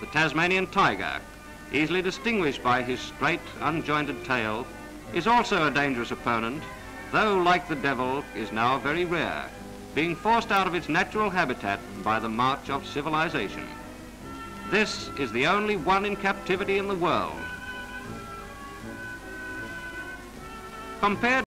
the Tasmanian tiger, easily distinguished by his straight, unjointed tail, is also a dangerous opponent, though, like the devil, is now very rare, being forced out of its natural habitat by the march of civilization. This is the only one in captivity in the world. Compared